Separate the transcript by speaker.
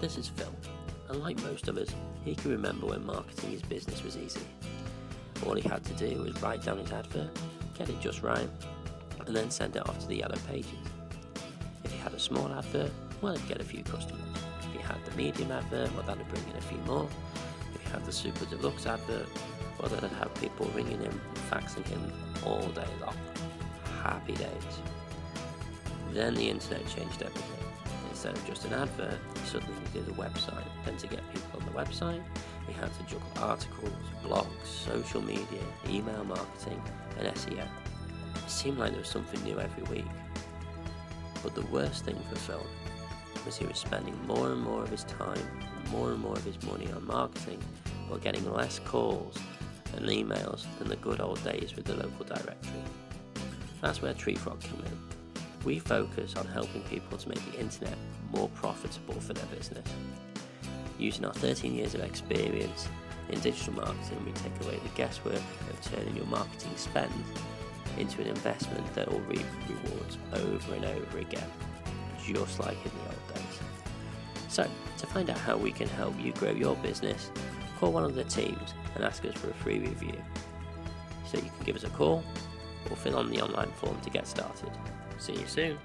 Speaker 1: This is Phil, and like most of us, he can remember when marketing his business was easy. All he had to do was write down his advert, get it just right, and then send it off to the yellow pages. If he had a small advert, well, he'd get a few customers. If he had the medium advert, well, that'd bring in a few more. If he had the super deluxe advert, well, that'd have people ringing him, and faxing him all day long. Happy days. Then the internet changed everything. Instead of just an advert, he suddenly needed a website. Then to get people on the website, he had to juggle articles, blogs, social media, email marketing, and SEO. It seemed like there was something new every week. But the worst thing for Phil was he was spending more and more of his time, more and more of his money on marketing, while getting less calls and emails than the good old days with the local directory. That's where TreeFrog came in. We focus on helping people to make the internet more profitable for their business. Using our 13 years of experience in digital marketing, we take away the guesswork of turning your marketing spend into an investment that will reap rewards over and over again, just like in the old days. So, to find out how we can help you grow your business, call one of the teams and ask us for a free review. So you can give us a call or fill on the online form to get started. See you soon.